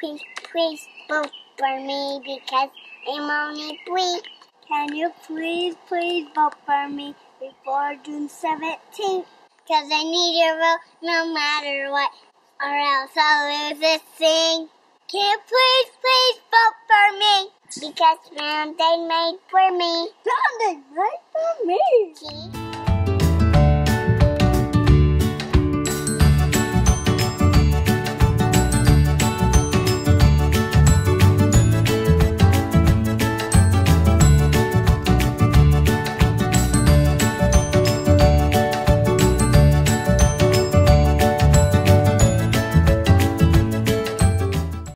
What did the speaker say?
please, please vote for me because I'm only three? Can you please, please vote for me before June 17th? Cause I need your vote no matter what, or else I'll lose this thing. Can you please, please vote for me? Because Round they made for me. Round they made for me. See?